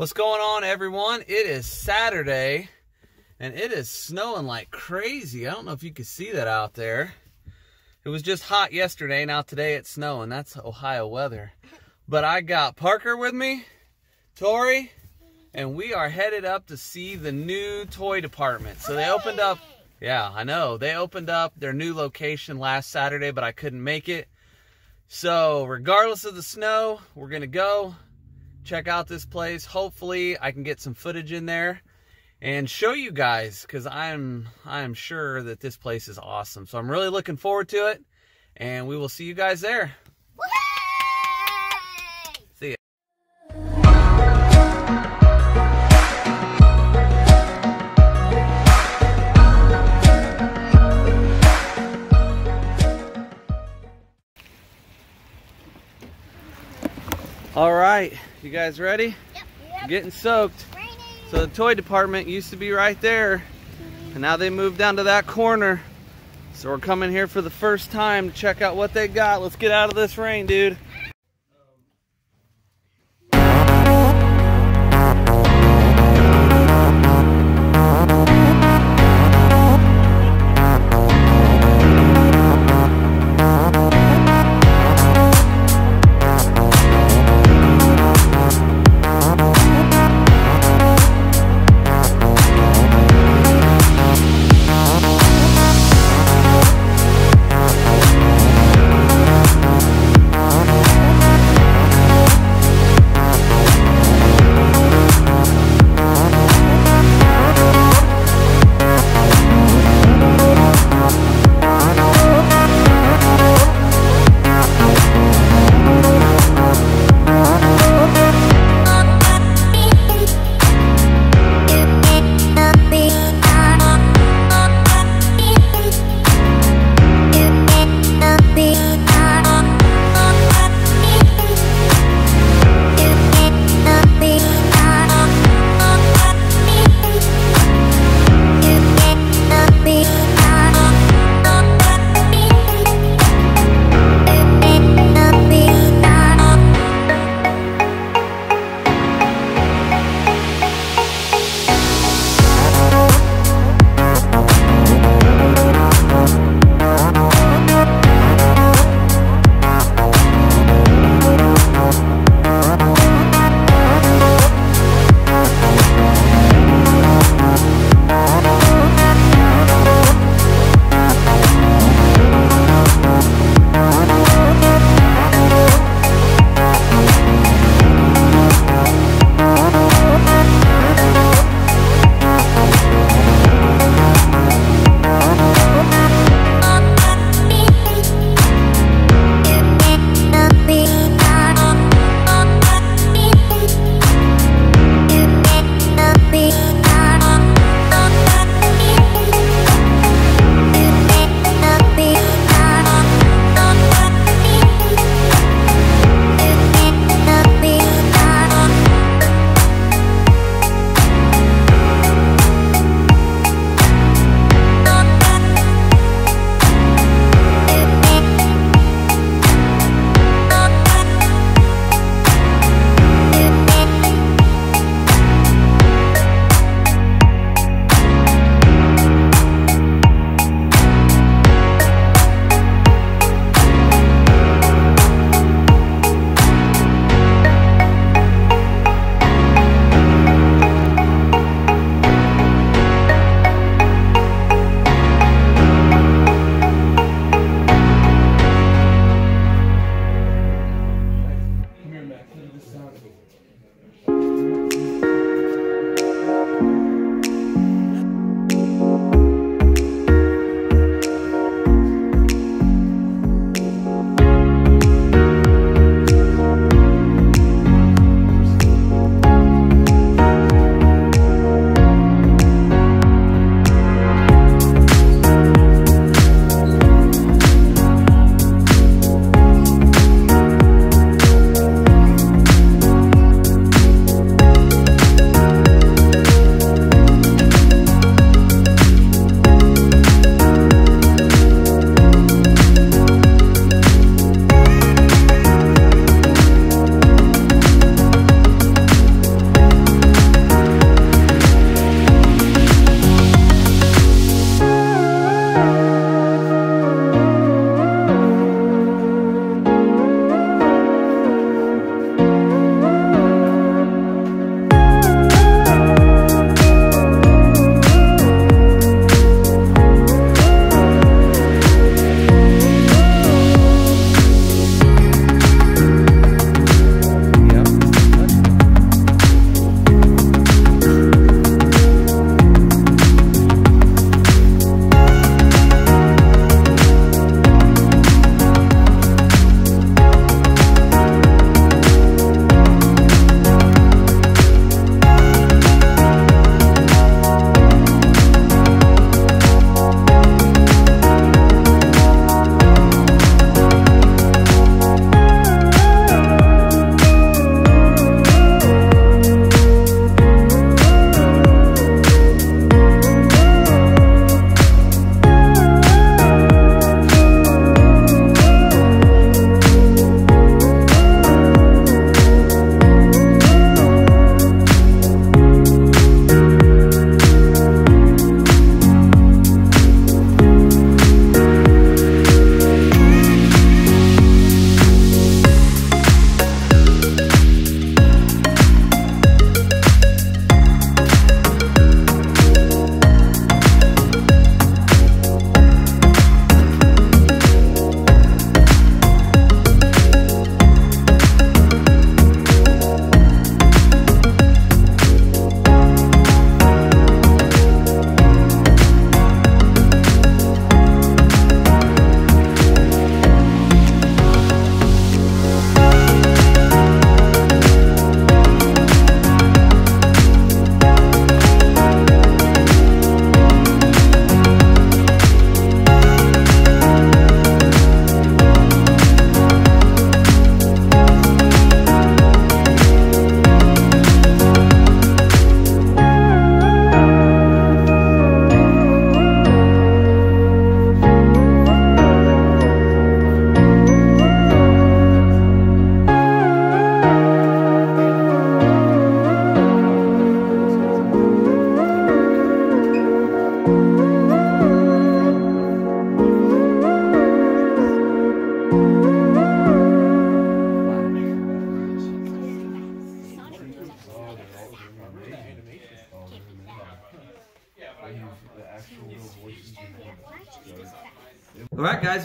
What's going on, everyone? It is Saturday, and it is snowing like crazy. I don't know if you can see that out there. It was just hot yesterday. Now today it's snowing. That's Ohio weather. But I got Parker with me, Tori, and we are headed up to see the new toy department. So they opened up, yeah, I know. They opened up their new location last Saturday, but I couldn't make it. So regardless of the snow, we're going to go check out this place. Hopefully I can get some footage in there and show you guys because I'm I'm sure that this place is awesome. So I'm really looking forward to it and we will see you guys there. See ya. All right, you guys ready? Yep. Getting soaked. Raining. So the toy department used to be right there, and now they moved down to that corner. So we're coming here for the first time to check out what they got. Let's get out of this rain, dude.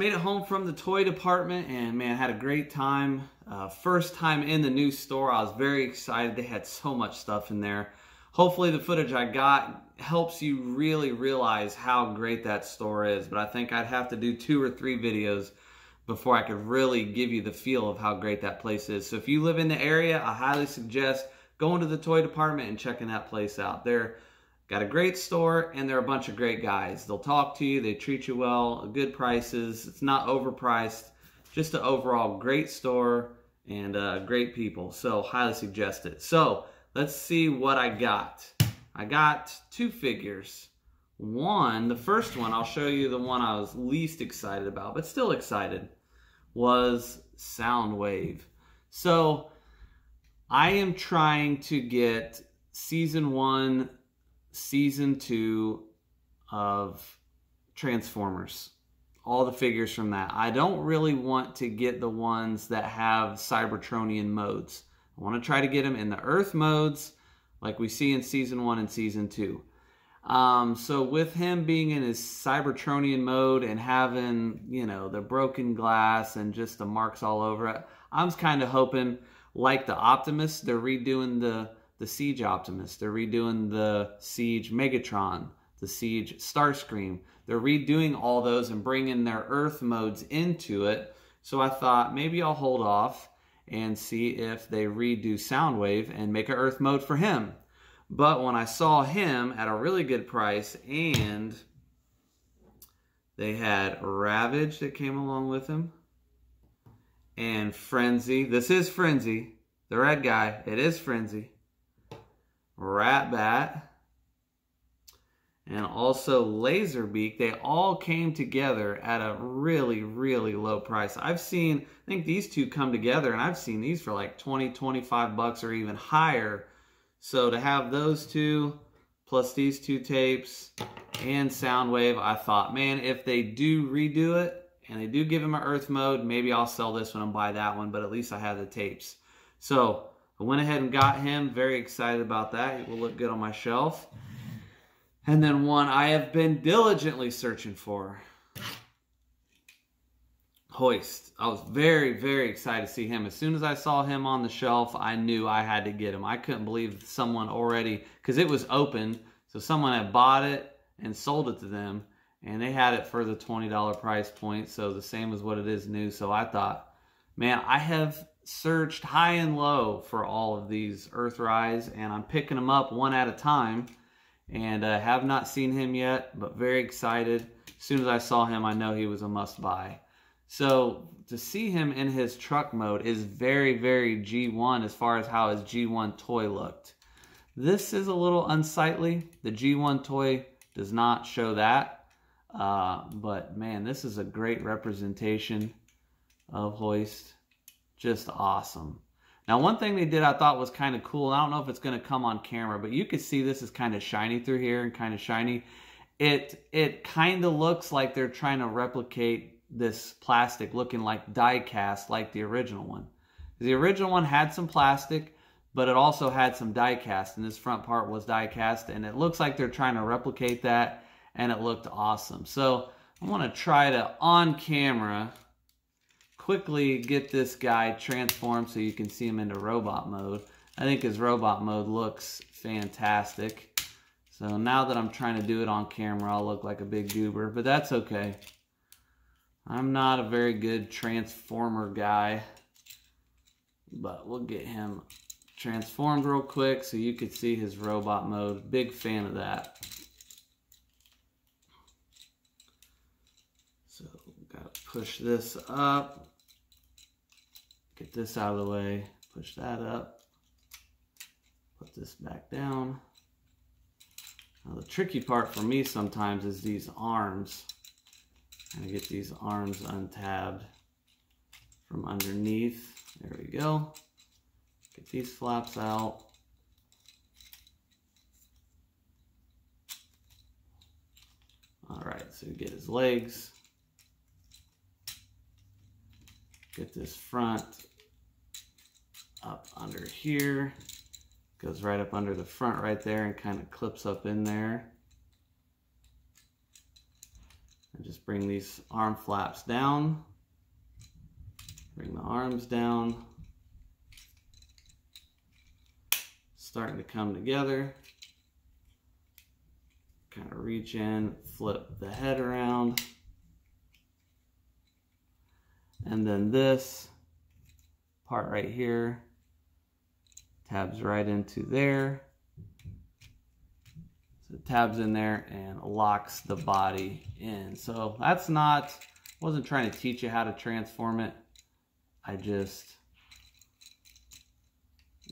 Made it home from the toy department and man, had a great time. Uh, first time in the new store. I was very excited. They had so much stuff in there. Hopefully, the footage I got helps you really realize how great that store is. But I think I'd have to do two or three videos before I could really give you the feel of how great that place is. So if you live in the area, I highly suggest going to the toy department and checking that place out. They're got a great store and they're a bunch of great guys. They'll talk to you, they treat you well, good prices. It's not overpriced. Just an overall great store and uh, great people. So highly suggest it. So let's see what I got. I got two figures. One, the first one, I'll show you the one I was least excited about, but still excited, was Soundwave. So I am trying to get season one, season two of Transformers. All the figures from that. I don't really want to get the ones that have Cybertronian modes. I want to try to get them in the Earth modes like we see in season one and season two. Um, so with him being in his Cybertronian mode and having, you know, the broken glass and just the marks all over it, I'm kind of hoping, like the Optimus, they're redoing the the Siege Optimus, they're redoing the Siege Megatron, the Siege Starscream. They're redoing all those and bringing their Earth modes into it. So I thought maybe I'll hold off and see if they redo Soundwave and make an Earth mode for him. But when I saw him at a really good price and they had Ravage that came along with him and Frenzy. This is Frenzy, the red guy. It is Frenzy. Ratbat and also Laserbeak, they all came together at a really, really low price. I've seen, I think these two come together and I've seen these for like 20, 25 bucks or even higher. So to have those two plus these two tapes and Soundwave, I thought, man, if they do redo it and they do give him an Earth mode, maybe I'll sell this one and buy that one, but at least I have the tapes. So I went ahead and got him. Very excited about that. It will look good on my shelf. And then one I have been diligently searching for. Hoist. I was very, very excited to see him. As soon as I saw him on the shelf, I knew I had to get him. I couldn't believe someone already, because it was open, so someone had bought it and sold it to them, and they had it for the $20 price point, so the same as what it is new. So I thought, man, I have searched high and low for all of these Earthrise, and I'm picking them up one at a time and I uh, have not seen him yet, but very excited. As soon as I saw him, I know he was a must buy. So to see him in his truck mode is very, very G1 as far as how his G1 toy looked. This is a little unsightly. The G1 toy does not show that. Uh, but man, this is a great representation of Hoist. Just awesome. Now, one thing they did I thought was kind of cool. I don't know if it's going to come on camera, but you can see this is kind of shiny through here and kind of shiny. It it kind of looks like they're trying to replicate this plastic looking like die cast like the original one. The original one had some plastic, but it also had some die cast, and this front part was die cast, and it looks like they're trying to replicate that, and it looked awesome. So I want to try to, on camera, quickly get this guy transformed so you can see him into robot mode. I think his robot mode looks fantastic. So now that I'm trying to do it on camera, I'll look like a big goober, but that's okay. I'm not a very good transformer guy, but we'll get him transformed real quick so you can see his robot mode. Big fan of that. So gotta push this up. Get this out of the way, push that up, put this back down. Now the tricky part for me sometimes is these arms. I get these arms untabbed from underneath. There we go. Get these flaps out. All right, so get his legs. Get this front up under here. Goes right up under the front right there and kind of clips up in there. And just bring these arm flaps down. Bring the arms down. Starting to come together. Kind of reach in, flip the head around. And then this part right here tabs right into there. So it tabs in there and locks the body in. So that's not, wasn't trying to teach you how to transform it. I just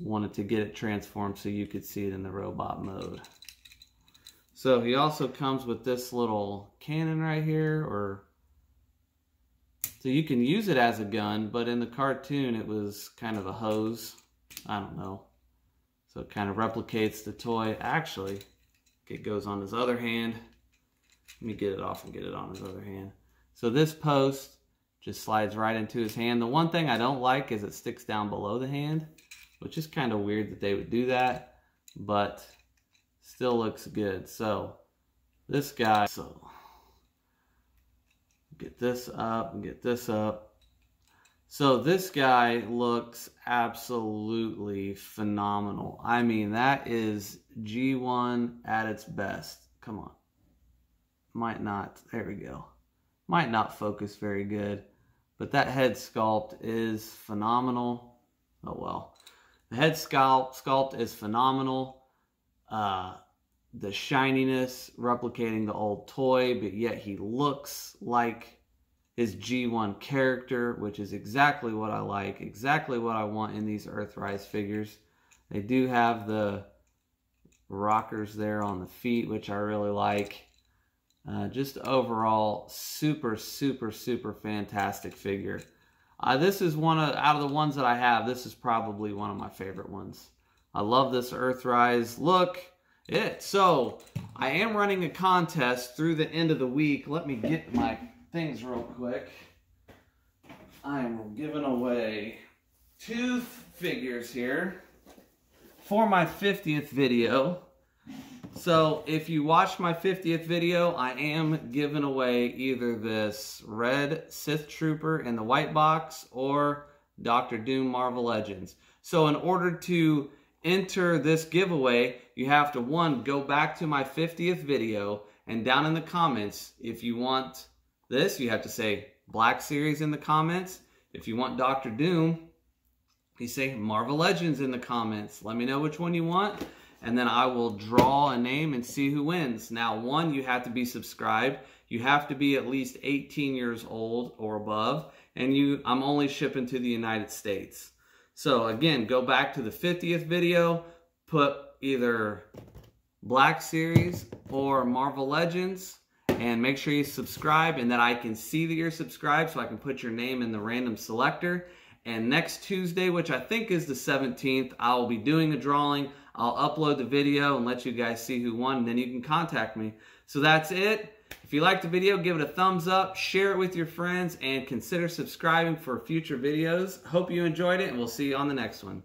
wanted to get it transformed so you could see it in the robot mode. So he also comes with this little cannon right here, or so you can use it as a gun, but in the cartoon it was kind of a hose. I don't know. So it kind of replicates the toy. Actually, it goes on his other hand. Let me get it off and get it on his other hand. So this post just slides right into his hand. The one thing I don't like is it sticks down below the hand, which is kind of weird that they would do that, but still looks good. So this guy, so get this up and get this up. So this guy looks absolutely phenomenal. I mean, that is G1 at its best. Come on. Might not, there we go. Might not focus very good, but that head sculpt is phenomenal. Oh well. The head sculpt, sculpt is phenomenal. Uh, the shininess replicating the old toy, but yet he looks like his G1 character, which is exactly what I like, exactly what I want in these Earthrise figures. They do have the rockers there on the feet, which I really like. Uh, just overall, super, super, super fantastic figure. Uh, this is one of, out of the ones that I have, this is probably one of my favorite ones. I love this Earthrise look it. So I am running a contest through the end of the week. Let me get my things real quick. I am giving away two figures here for my 50th video. So if you watch my 50th video, I am giving away either this red Sith Trooper in the white box or Doctor Doom Marvel Legends. So in order to enter this giveaway, you have to one, go back to my 50th video and down in the comments, if you want this, you have to say Black Series in the comments. If you want Doctor Doom, you say Marvel Legends in the comments. Let me know which one you want, and then I will draw a name and see who wins. Now, one, you have to be subscribed. You have to be at least 18 years old or above, and you I'm only shipping to the United States. So again, go back to the 50th video, put either Black Series or Marvel Legends, and make sure you subscribe and that I can see that you're subscribed so I can put your name in the random selector. And next Tuesday, which I think is the 17th, I will be doing a drawing. I'll upload the video and let you guys see who won, and then you can contact me. So that's it. If you liked the video, give it a thumbs up, share it with your friends, and consider subscribing for future videos. Hope you enjoyed it, and we'll see you on the next one.